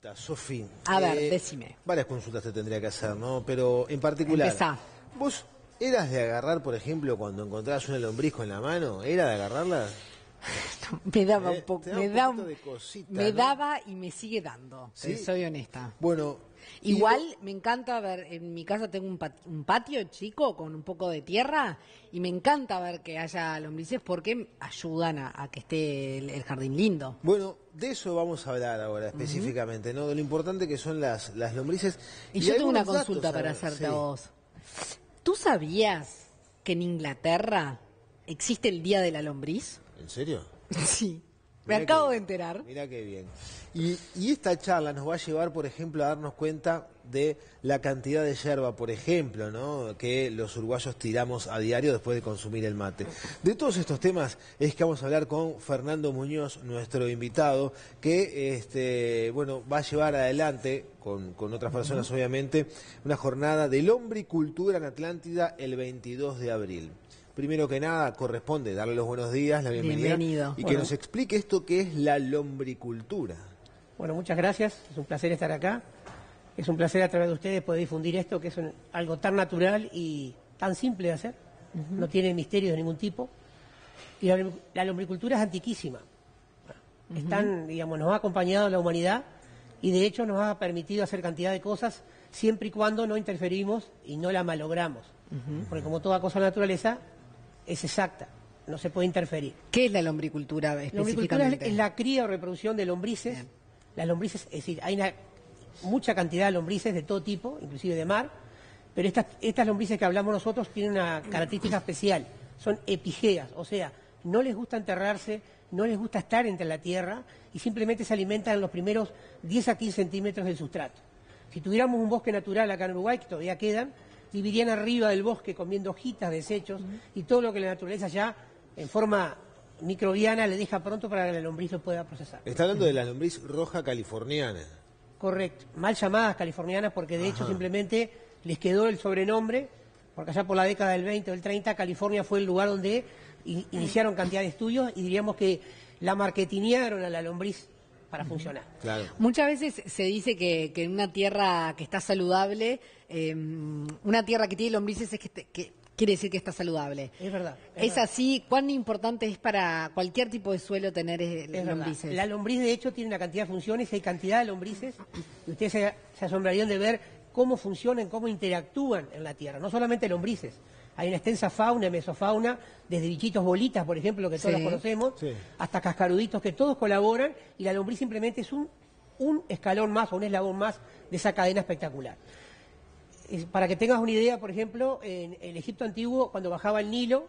consulta, Sofía. A ver, decime. Varias consultas te tendría que hacer, ¿no? Pero en particular, Empezá. ¿vos eras de agarrar, por ejemplo, cuando encontrabas una lombriz con la mano? ¿Era de agarrarla? Me daba Eh, un poco, me da un- de cosita, me ¿no? daba y me sigue dando. ¿Sí? Soy honesta. Bueno, Igual me encanta ver, en mi casa tengo un, pat- un patio chico con un poco de tierra y me encanta ver que haya lombrices porque ayudan a, a que esté el, el jardín lindo. Bueno, de eso vamos a hablar ahora específicamente, ¿no? De lo importante que son las, las lombrices. Y, yo tengo una consulta para hacerte sí. a vos. ¿Tú sabías que en Inglaterra existe el Día de la Lombriz? ¿En serio? Sí. Me Mirá acabo de enterar. Mira qué bien. Y, y esta charla nos va a llevar, por ejemplo, a darnos cuenta de la cantidad de yerba, por ejemplo, ¿no? que los uruguayos tiramos a diario después de consumir el mate. De todos estos temas es que vamos a hablar con Fernando Muñoz, nuestro invitado, que este, bueno, va a llevar adelante, con, con otras personas obviamente, una jornada de lombricultura en Atlántida el 22 de abril. Primero que nada, corresponde darle los buenos días, la bienvenida. Bienvenido. Y que Bueno. nos explique esto que es la lombricultura. Bueno, muchas gracias. Es un placer estar acá. Es un placer a través de ustedes poder difundir esto, que es un- algo tan natural y tan simple de hacer. No tiene misterios de ningún tipo. Y la, la lombricultura es antiquísima. Están, digamos, nos ha acompañado la humanidad y de hecho nos ha permitido hacer cantidad de cosas siempre y cuando no interferimos y no la malogramos. Porque como toda cosa de la naturaleza, es exacta, no se puede interferir. ¿Qué es la lombricultura La lombricultura es, específicamente? es la cría o reproducción de lombrices. Bien. Las lombrices, es decir, hay una mucha cantidad de lombrices de todo tipo, inclusive de mar, pero estas, estas lombrices que hablamos nosotros tienen una característica especial, son epigeas, o sea, no les gusta enterrarse, no les gusta estar entre la tierra y simplemente se alimentan en los primeros 10 a 15 centímetros del sustrato. Si tuviéramos un bosque natural acá en Uruguay, que todavía quedan, vivirían arriba del bosque comiendo hojitas, desechos y todo lo que la naturaleza ya en forma microbiana le deja pronto para que la lombriz lo pueda procesar. Está hablando de la lombriz roja californiana. Correcto. Mal llamadas californianas porque de hecho simplemente les quedó el sobrenombre, porque allá por la década del 20 o del 30 California fue el lugar donde iniciaron cantidad de estudios y diríamos que la marketinearon a la lombriz para funcionar. Claro. Muchas veces se dice que, que en una tierra que está saludable, eh, una tierra que tiene lombrices es que, te- que quiere decir que está saludable. Es verdad. Es verdad. así, ¿cuán importante es para cualquier tipo de suelo tener eh, verdad. lombrices? La lombriz, de hecho, tiene una cantidad de funciones, hay cantidad de lombrices, y ustedes se, se asombrarían de ver cómo funcionan, cómo interactúan en la Tierra. No solamente lombrices, hay una extensa fauna, mesofauna, desde bichitos bolitas, por ejemplo, que todos Sí. conocemos, Sí. hasta cascaruditos, que todos colaboran, y la lombriz simplemente es un, un escalón más o un eslabón más de esa cadena espectacular. Es- Para que tengas una idea, por ejemplo, en el Egipto antiguo, cuando bajaba el Nilo,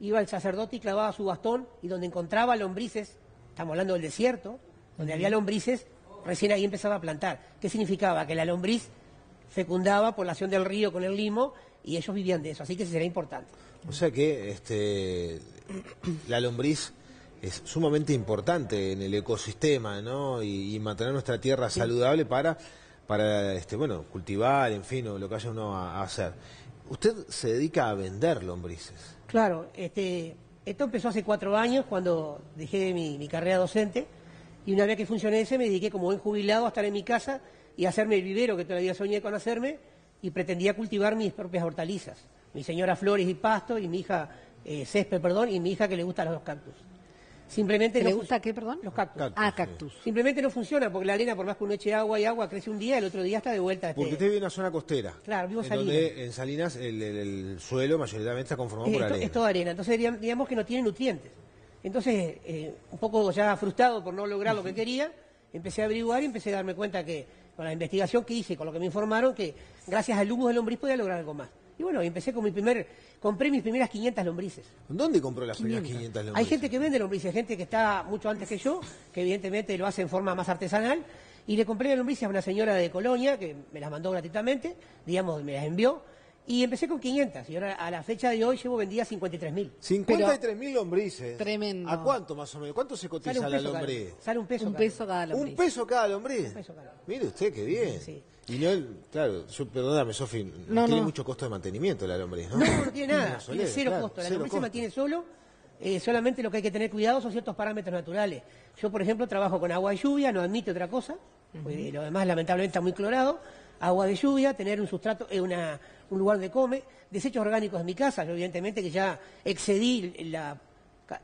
iba el sacerdote y clavaba su bastón y donde encontraba lombrices, estamos hablando del desierto, donde había lombrices, recién ahí empezaba a plantar. ¿Qué significaba? Que la lombriz fecundaba por la acción del río con el limo y ellos vivían de eso, así que será importante. O sea que este, la lombriz es sumamente importante en el ecosistema, ¿no? Y, y mantener nuestra tierra saludable para, para este, bueno, cultivar, en fin, o lo que haya uno a, a hacer. Usted se dedica a vender lombrices. Claro, este, esto empezó hace cuatro años cuando dejé mi, mi carrera docente y una vez que funcioné ese me dediqué como buen jubilado a estar en mi casa y hacerme el vivero que todavía soñé con hacerme y pretendía cultivar mis propias hortalizas. Mi señora flores y pasto y mi hija eh, césped, perdón, y mi hija que le gustan los cactus. Simplemente ¿Que no le gusta qué, perdón? Los cactus. Cactus. Ah, sí. cactus. Simplemente no funciona porque la arena, por más que uno eche agua y agua, crece un día, el otro día está de vuelta. este, Porque usted vive en una zona costera. Claro, vivo en Salinas. donde en Salinas el, el- el suelo mayoritariamente está conformado es, por arena. es toda arena. Entonces digamos que no tiene nutrientes. Entonces, eh, un poco ya frustrado por no lograr lo que quería, empecé a averiguar y empecé a darme cuenta que con la investigación que hice, con lo que me informaron, que gracias al humus de lombriz podía lograr algo más. Y bueno, empecé con mi primer, compré mis primeras 500 lombrices. ¿Dónde compró las primeras 500 Hay lombrices? gente que vende lombrices, gente que está mucho antes que yo, que evidentemente lo hace en forma más artesanal. Y le compré lombrices a una señora de Colonia, que me las mandó gratuitamente, digamos, me las envió. Y empecé con 500. Y ahora, a la fecha de hoy, llevo vendidas 53.000. 53.000 lombrices. Tremendo. ¿A cuánto más o menos? ¿Cuánto se Sale cotiza la cada- lombriz? Sale un peso. Un cada- peso cada lombriz. Un peso cada lombriz. Un peso cada lombriz. Mire usted, qué bien. Sí. Y no, el- claro, yo, perdóname, Sofi, No, tiene no. mucho costo de mantenimiento la lombriz, ¿no? No, no tiene nada, tiene cero claro, costo. La cero lombriz se mantiene solo, eh, solamente lo que hay que tener cuidado son ciertos parámetros naturales. Yo, por ejemplo, trabajo con agua y lluvia, no admite otra cosa, porque lo demás lamentablemente está muy clorado, agua de lluvia, tener un sustrato, eh, una, un lugar de come, desechos orgánicos de mi casa, yo evidentemente que ya excedí la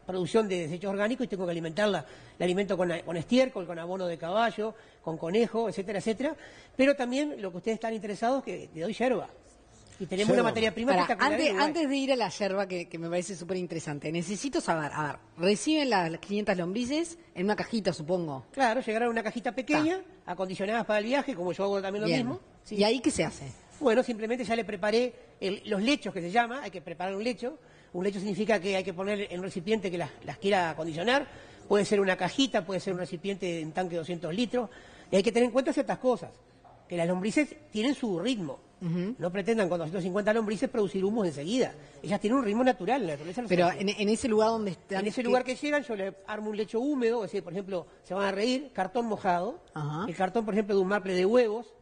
producción de desechos orgánicos y tengo que alimentarla, la alimento con, con estiércol, con abono de caballo, con conejo, etcétera, etcétera, pero también lo que ustedes están interesados que le doy yerba. Y tenemos Yerba. una materia prima en antes, antes de ir a la yerba, que, que me parece súper interesante, necesito saber, a ver, reciben las, las 500 lombrices en una cajita, supongo. Claro, llegaron a una cajita pequeña, acondicionadas para el viaje, como yo hago también lo Bien. mismo. Sí. ¿Y ahí qué se hace? Bueno, simplemente ya le preparé el- los lechos que se llama, hay que preparar un lecho. Un lecho significa que hay que poner en un recipiente que las, las quiera acondicionar. Puede ser una cajita, puede ser un recipiente en tanque de 200 litros. Y hay que tener en cuenta ciertas cosas. Que las lombrices tienen su ritmo. No pretendan con 250 lombrices producir humos enseguida. Ellas tienen un ritmo natural, la naturaleza los Pero en, en ese lugar donde están... En ese lugar que llegan, yo le armo un lecho húmedo, es decir, por ejemplo, se van a reír, cartón mojado, el cartón, por ejemplo, de un maple de huevos,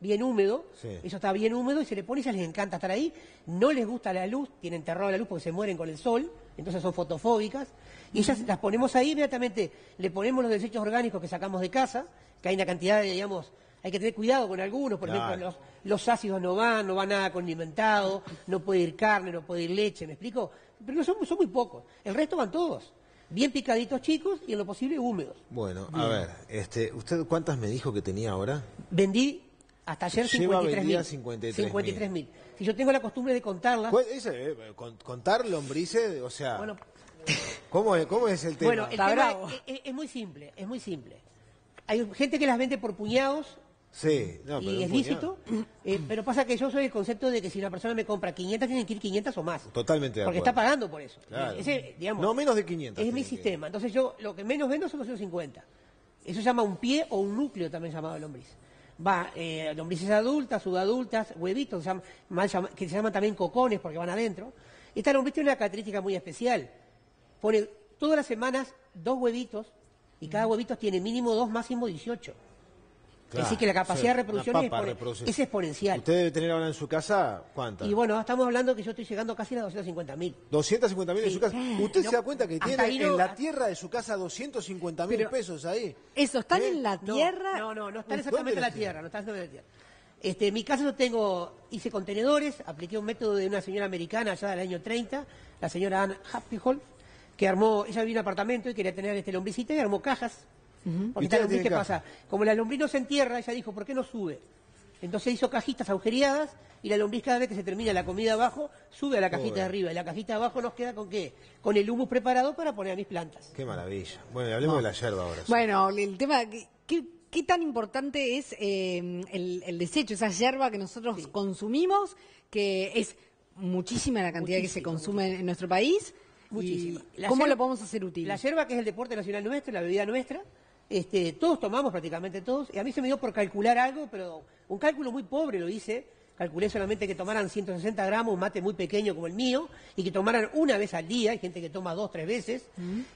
bien húmedo, Sí. eso está bien húmedo y se le pone y ya les encanta estar ahí, no les gusta la luz, tienen terror a la luz porque se mueren con el sol, entonces son fotofóbicas, y ellas las ponemos ahí inmediatamente, le ponemos los desechos orgánicos que sacamos de casa, que hay una cantidad de, digamos, hay que tener cuidado con algunos, por Claro. ejemplo, los, los ácidos no van, no va nada condimentado, no puede ir carne, no puede ir leche, ¿me explico? Pero no son, son muy pocos, el resto van todos, bien picaditos chicos y en lo posible húmedos. Bueno, a ver, este, ¿usted cuántas me dijo que tenía ahora? Vendí hasta ayer Lleva 53 vendida mil. 53.000. mil. Si yo tengo la costumbre de contarlas, ¿Cuál- ese, eh, con- contar lombrices, o sea, bueno, ¿cómo, es, ¿cómo es el tema? bueno, el Está tema bravo. es, es- es muy simple, es muy simple. Hay gente que las vende por puñados sí, no, pero y es lícito, eh, pero pasa que yo soy el concepto de que si una persona me compra 500, tienen que ir 500 o más. Totalmente de Porque acuerdo. está pagando por eso. Claro. Ese, digamos, No, menos de 500 Es mi que- sistema. Entonces yo lo que menos vendo son los 150. Eso se llama un pie o un núcleo también llamado lombriz. Va eh, lombrices adultas, subadultas, huevitos, se llaman- mal llama- que se llaman también cocones porque van adentro. Esta lombriz tiene una característica muy especial. Pone todas las semanas dos huevitos y cada huevito tiene mínimo dos, máximo 18. Claro, es decir, que la capacidad o sea, de reproducción es, exponencial. ¿Usted debe tener ahora en su casa cuántas? Y bueno, estamos hablando que yo estoy llegando casi a las 250 mil. 250 mil en Sí. su casa. ¿Usted No, se da cuenta que tiene no- en la tierra de su casa 250 mil Pero- pesos ahí? Eso, ¿están ¿Eh? en la tierra? No, no, no están ¿Dónde exactamente en la tierra, no están en la tierra. Este, en mi casa yo tengo, hice contenedores, apliqué un método de una señora americana allá del año 30, la señora Anne Happyhol, que armó, ella vivía en un apartamento y quería tener este lombricita y armó cajas. ¿Y Porque esta lombriz, ¿qué pasa? Como la lombriz no se entierra, ella dijo, ¿por qué no sube? Entonces hizo cajitas agujereadas y la lombriz cada vez que se termina la comida abajo, sube a la cajita de arriba. Y la cajita de abajo nos queda con qué? Con el humus preparado para poner a mis plantas. Qué maravilla. Bueno, y hablemos de la yerba ahora. sí. Bueno, el tema, ¿qué, qué, qué tan importante es eh, el, el desecho, esa hierba que nosotros consumimos, que es muchísima la cantidad que se consume en nuestro país? Muchísima. ¿Y La ¿Cómo yerba- lo podemos hacer útil? La yerba, que es el deporte nacional nuestro, la bebida nuestra, este, todos tomamos prácticamente todos, y a mí se me dio por calcular algo, pero un cálculo muy pobre lo hice, calculé solamente que tomaran 160 gramos, un mate muy pequeño como el mío, y que tomaran una vez al día, hay gente que toma dos, tres veces,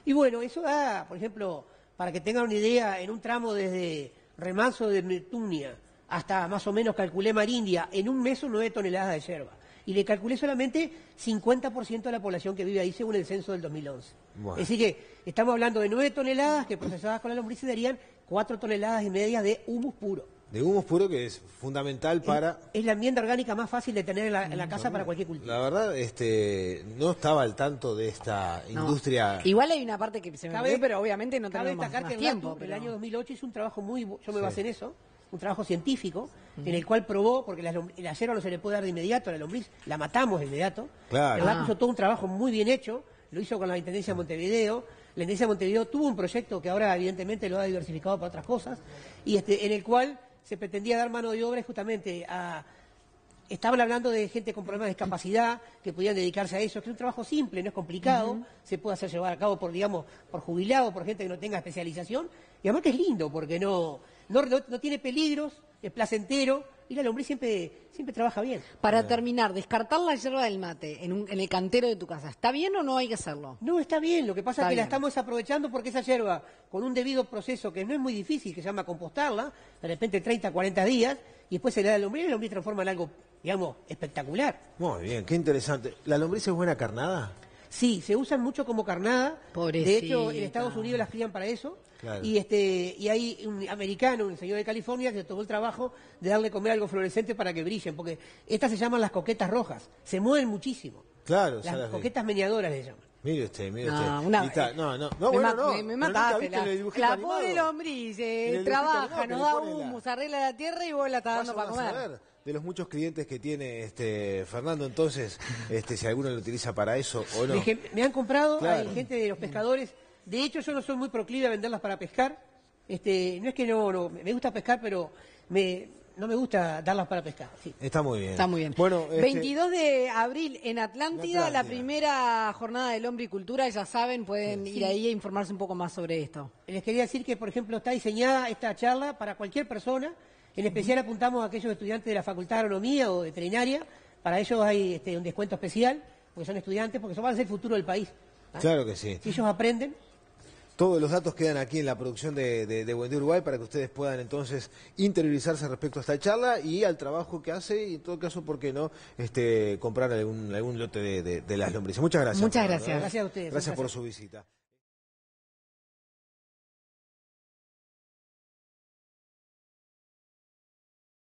y bueno, eso da, por ejemplo, para que tengan una idea, en un tramo desde Remanso de Neptunia hasta más o menos calculé Marindia, en un mes son 9 toneladas de yerba. Y le calculé solamente 50% de la población que vive ahí según el censo del 2011. Bueno. Decir que estamos hablando de 9 toneladas que procesadas con la lombriz darían 4 toneladas y media de humus puro. De humus puro que es fundamental para... Es la enmienda orgánica más fácil de tener en la, en la casa para cualquier cultivo. La verdad, este, no estaba al tanto de esta No. industria. Igual hay una parte que se me Cabe- olvidó, pero obviamente no Cabe tenemos destacar más que el tiempo. LATU, pero- el año 2008 hizo un trabajo muy, yo me Sí. basé en eso, un trabajo científico, en el cual probó, porque la, la yerba no se le puede dar de inmediato, la lombriz la matamos de inmediato. Claro. El Ah. hizo todo un trabajo muy bien hecho, lo hizo con la Intendencia de Montevideo. La Intendencia de Montevideo tuvo un proyecto que ahora evidentemente lo ha diversificado para otras cosas, y este, en el cual se pretendía dar mano de obra justamente a, Estaban hablando de gente con problemas de discapacidad que podían dedicarse a eso, que es un trabajo simple, no es complicado, se puede hacer llevar a cabo por, digamos, por jubilado, por gente que no tenga especialización, y además que es lindo, porque no, no, no- no tiene peligros, es placentero, y la lombriz siempre, siempre trabaja bien. Para terminar, descartar la hierba del mate en, un- en el cantero de tu casa, ¿está bien o no hay que hacerlo? No, está bien, lo que pasa Está es que la estamos aprovechando porque esa hierba, con un debido proceso que no es muy difícil, que se llama compostarla, de repente 30, 40 días, y después se le da la lombriz, y la lombriz transforma en algo, digamos, espectacular. Muy bien, qué interesante. ¿La lombriz es buena carnada? Sí, se usan mucho como carnada. De hecho, en Estados. Unidos las crían para eso. Claro. Y este y hay un americano, un señor de California, que tomó el trabajo de darle comer algo fluorescente para que brillen, porque estas se llaman las coquetas rojas. Se mueven muchísimo. Claro, Las las vi. coquetas meñadoras le llaman. Mire usted, mire No, usted. una- Y está- no, no, no, me, bueno, no. me- me mataste. La, la pobre lombriz eh, trabaja, nos da un la- de la tierra y vos la estás dando para comer. saber de los muchos clientes que tiene este Fernando, entonces, este, si alguno lo utiliza para eso o no. Me han comprado, Claro. hay gente de los pescadores. De hecho, yo no soy muy proclive a venderlas para pescar. Este, no es que no, no, me gusta pescar, pero me, no me gusta darlas para pescar. sí. Está muy bien. Está muy bien. Bueno, este, 22 de abril en Atlántida, la primera jornada del hombre y cultura, ya saben, pueden ir ahí e informarse un poco más sobre esto. Les quería decir que, por ejemplo, está diseñada esta charla para cualquier persona. En especial apuntamos a aquellos estudiantes de la Facultad de Agronomía o veterinaria. Para ellos hay este, un descuento especial, porque son estudiantes, porque son van a ser el futuro del país. ¿ah? Claro que sí. Si ellos aprenden, Todos los datos quedan aquí en la producción de, de, de Buen Día Uruguay para que ustedes puedan entonces interiorizarse respecto a esta charla y al trabajo que hace y en todo caso, ¿por qué no? Este, comprar algún, algún lote de, de- de las lombrices. Muchas gracias. Muchas gracias. Gracias a ustedes, Gracias por su visita.